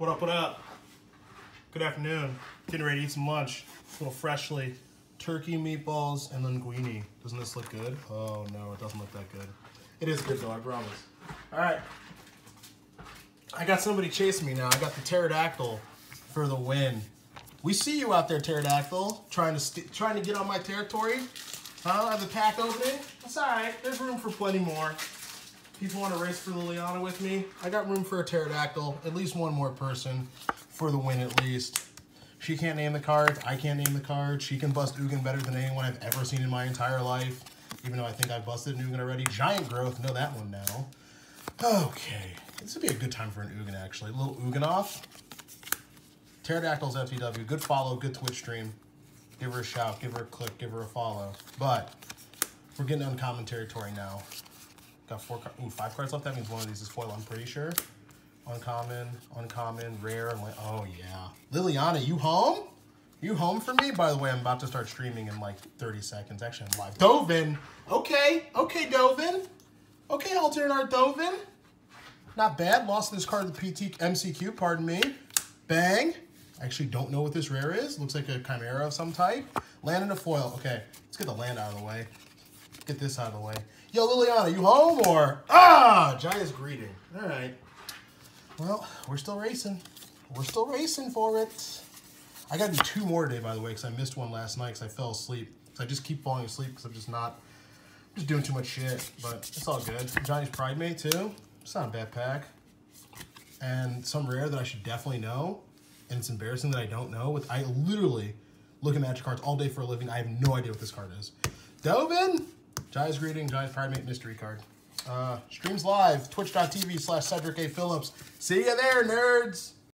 What up, what up? Good afternoon. Getting ready to eat some lunch. A little freshly. Turkey, meatballs, and linguine. Doesn't this look good? Oh no, it doesn't look that good. It is good though, I promise. Alright. I got somebody chasing me now. I got the pterodactyl for the win. We see you out there, pterodactyl, trying to trying to get on my territory. Huh? I have the pack opening. That's alright. There's room for plenty more. People want to race for Liliana with me? I got room for a pterodactyl. At least one more person for the win, at least. She can't name the cards. I can't name the cards. She can bust Ugin better than anyone I've ever seen in my entire life. Even though I think I've busted an Ugin already. Giant growth. Know that one now. Okay. This would be a good time for an Ugin, actually. A little Ugin off. Pterodactyls FTW. Good follow. Good Twitch stream. Give her a shout. Give her a click. Give her a follow. But we're getting on uncommon territory now. Got four, ooh, five cards left. That means one of these is foil. I'm pretty sure. Uncommon, uncommon, rare. oh yeah. Liliana, you home? You home for me? By the way, I'm about to start streaming in like 30 seconds. Actually, I'm live. Dovin. Okay, okay, Dovin. Okay, alternate art Dovin. Not bad. Lost this card to the PT MCQ. Pardon me. Bang. I actually don't know what this rare is. Looks like a chimera of some type. Land in a foil. Okay, let's get the land out of the way. Get this out of the way. Yo, Liliana, you home or? Ah, Jaya's greeting. All right. Well, we're still racing. We're still racing for it. I got to do two more today, by the way, because I missed one last night because I fell asleep. So I just keep falling asleep because I'm just not, I'm just doing too much shit. But it's all good. Ajani's Pridemate, too. It's not a bad pack. And some rare that I should definitely know. And it's embarrassing that I don't know. With I literally look at magic cards all day for a living. I have no idea what this card is. Dovin! Jaya's greeting, Ajani's Pridemate mystery card. Uh, streams live, twitch.tv slash Cedric A. Phillips. See you there, nerds!